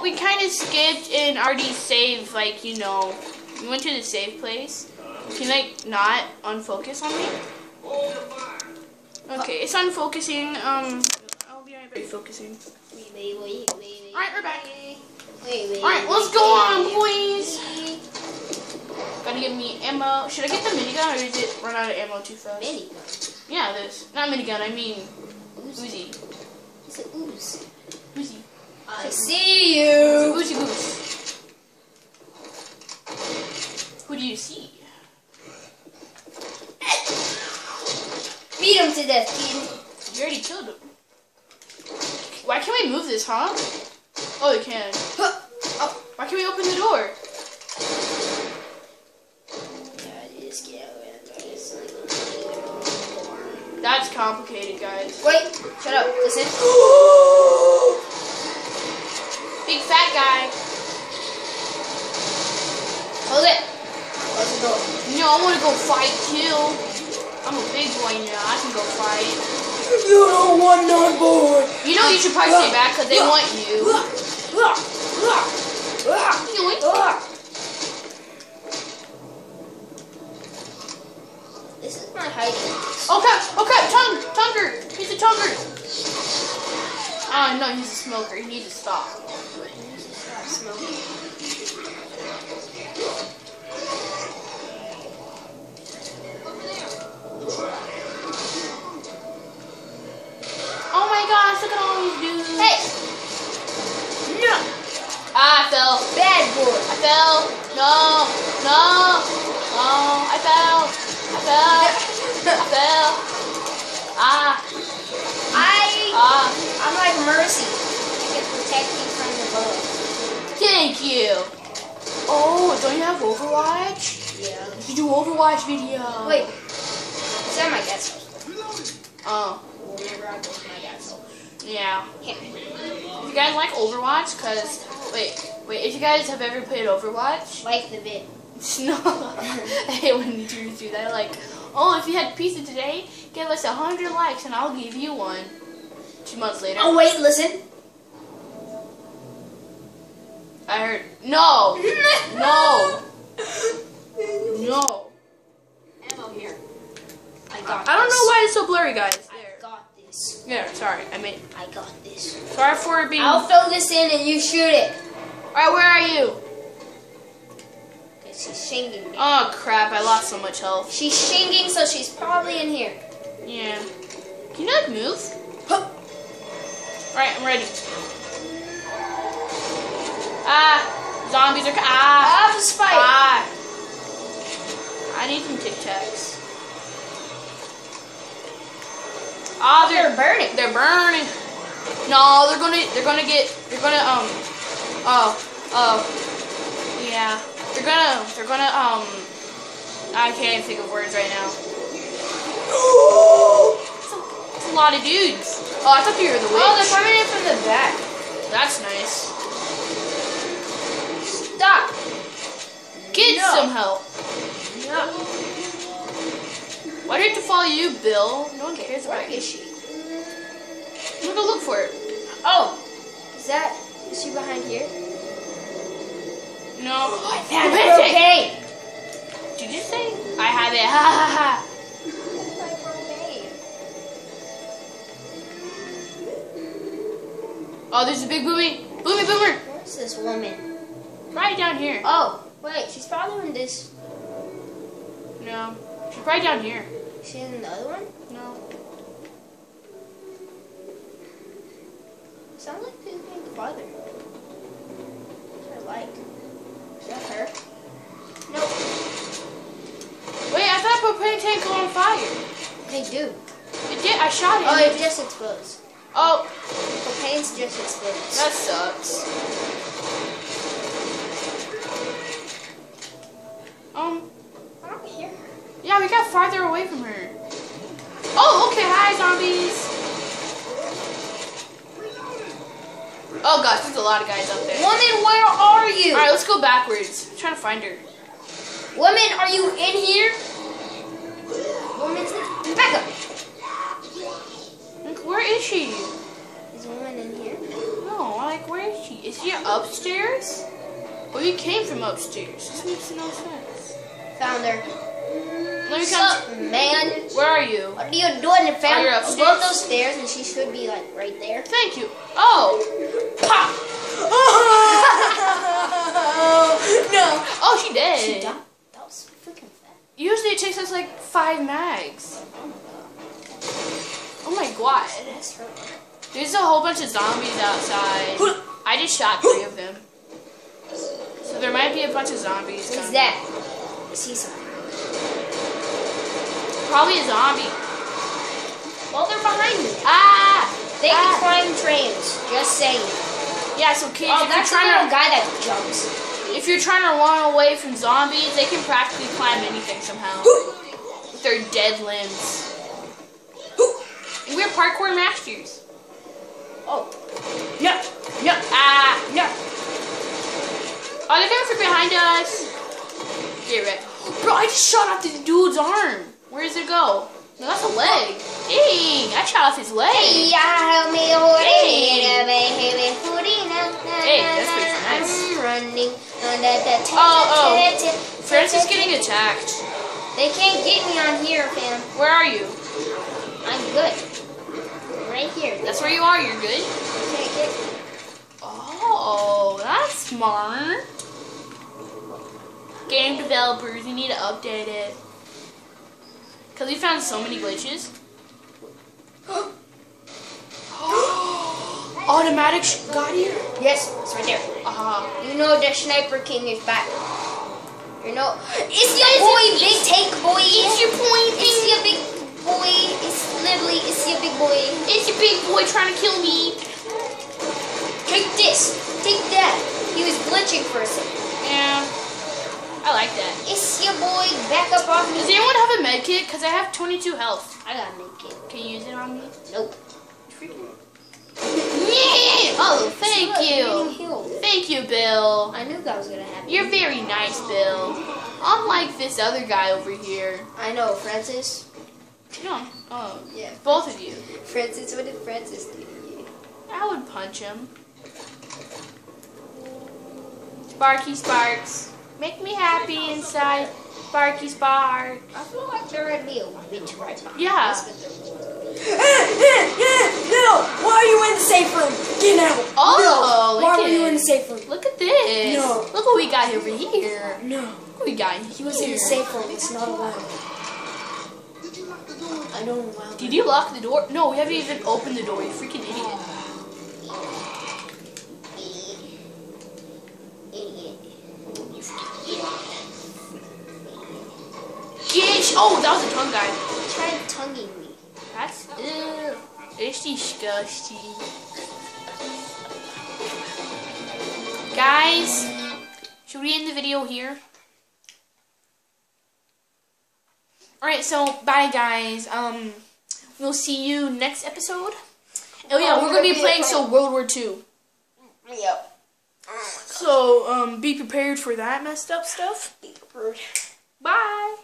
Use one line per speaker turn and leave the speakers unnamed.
Well, we kind of skipped and already saved, like, you know, we went to the save place. Can, you, like, not unfocus on me? Okay, it's unfocusing. Um, I'll be right back. Focusing.
Wait, wait, wait, wait, wait.
Alright, we're back.
Wait, wait.
Alright, let's go on, boys. Gotta get me ammo. Should I get the minigun or is it run out of ammo too fast?
Minigun.
Yeah, this. Not minigun, I mean Uzi.
It's an ooze.
Uzi.
I see you.
Goose. Who do you see?
Beat him to death, kid.
You already killed him. Why can't we move this, huh? Oh, we can.
Huh. Oh.
Why can't we open the door?
Yeah, just get out of this.
That's complicated, guys.
Wait, shut up. Listen.
Big fat guy.
Hold it. The door.
No, I want to go fight too. I'm a big boy now. I can go fight.
You don't want no boy.
You know you should probably stay back because they want you.
This is my hiding.
Okay, okay, tongue, tonguer. He's a tonguer. Oh no, he's a smoker. He needs to. Stop fell. Fell. Ah,
I,
ah.
I'm like Mercy. I can protect you from the bullet.
Thank you. Oh, don't you have Overwatch?
Yeah.
You do Overwatch video.
Wait. Is that my house?
Oh,
Whenever I go my house.
yeah.
Yeah.
If you guys like Overwatch, cause wait, wait. If you guys have ever played Overwatch,
Like the vid.
No, I hate when YouTubers do that. Like, oh, if you had pizza today, give us a hundred likes and I'll give you one. Two months later,
Oh, wait, listen.
I heard no, no, no.
Ammo here. I got
I don't
this.
know why it's so blurry, guys.
I
There.
got this.
Yeah, sorry. I mean,
I got this.
sorry for being.
I'll fill this in and you shoot it.
All right, where are you?
She's shinging me.
Oh crap! I lost so much health.
She's shinging, so she's probably in here.
Yeah. Can you like move?
Huh.
All right, I'm ready. Ah, zombies are. Ah,
I have a spike.
ah. I need some Tic Tacs. Ah, they're
They're burning.
They're burning. No, they're gonna. They're gonna get. They're gonna. Um. Oh. Oh. Yeah. They're gonna. They're gonna. Um. I can't even think of words right now. It's a, it's a lot of dudes. Oh, I thought you were the witch.
Oh, they're coming in from the back.
That's nice.
Stop.
Get
No.
some help.
No.
Why do I have to follow you, Bill? No one cares
Where
about you.
is she?
I'm gonna go look for it.
Oh. Is that? Is she behind here?
No.
I
found
propane.
Did you say? I have it. Ha ha ha. Oh, there's a big boomy. Boomy boomer.
Where's this woman?
Right down here.
Oh, wait. She's probably in this.
No. She's right down here.
She's in the other one.
No.
Sounds like she's being farther. Her like? Is that her? Nope.
Wait, I thought propane tank go on fire.
They do.
It did. I shot it.
Oh, it just explodes.
Oh,
Propane's just explodes.
that sucks. Um.
I don't.
Yeah, we got farther away from her. Oh, okay. Hi, zombies. Oh gosh, there's a lot of guys up there.
Woman, where are you?
All right, let's go backwards. I'm trying to find her.
Woman, are you in here? Back up.
Look, Where is she?
Is woman in here?
No, like where is she? Is she upstairs? Well, you came from upstairs. This makes no sense.
Found her.
Let me
What's
come.
up, man?
Where are you?
What are you doing? And found above
upstairs?
those stairs, and she should be like right there.
Thank you. Oh, pop.
no.
Oh, she did.
She died. That was freaking fast.
Usually it takes us like five mags. Oh my god. There's a whole bunch of zombies outside. I just shot three of them. So there might be a bunch of zombies.
Who's that? I see something.
Probably a zombie.
Well, they're behind me.
Ah!
They can
Ah.
climb trains. Just saying.
Yeah, so kids,
Oh, that's
trying to,
guy that jumps.
If you're trying to run away from zombies, they can practically climb anything somehow. With their dead limbs. And we're parkour masters.
Oh. No. No.
Ah!
No.
Oh, they're coming from behind us. Get right. Bro, I just shot off this dude's arm. Where does it go? No, that's a leg. Dang, I shot off his leg.
Hey, help me,
Hey. That's pretty nice. Oh, oh. Francis is getting attacked.
They can't get me on here, fam.
Where are you?
I'm good. Right here.
That's where you are. You're good.
can't get me.
Oh, that's smart. Game developers, you need to update it. Cause we found so many glitches. Automatic sh- got here?
Yes, it's right there.
Uh-huh.
You know the Sniper King is back. You know, it's your boy, Big Take Boy.
It's your point.
It's your big boy. It's literally, it's your big boy.
It's your big boy trying to kill me.
Take this. Take that. He was glitching for a second.
Yeah. I like that.
It's your boy. Back up off me.
Does anyone have a med kit? Cause I have 22 health.
I gotta make it.
Can you use it on me?
Nope.
Yeah. Oh, thank you. Thank you, Bill.
I knew that was gonna happen.
You're very nice, Bill. Unlike this other guy over here.
I know, Francis.
Don't. Oh, um,
Yeah.
both of you.
Francis, what did Francis do to you?
I would punch him. Sparky Sparks. Make me happy inside. Sparky Spark.
I feel like there would be a witch right behind
Yeah.
No! Why are you in the safe room? Get out!
Oh,
no. Why were you in the safe room?
Look at this.
No.
Look what we got over here.
No.
Look what we got here.
He was in the safe room. It's not allowed. Did you lock the door? I don't allow
Did you lock the door? No, we haven't even opened the door. You freaking idiot.
Idiot.
You freaking idiot. Get. Oh, that was a tongue guy.
He tried tonguing me.
That's ew. It's disgusting. Guys, should we end the video here? Alright, so bye guys. Um we'll see you next episode. Oh yeah, we're gonna be playing so World War Two.
Yep.
So um be prepared for that messed up stuff.
Bird.
Bye.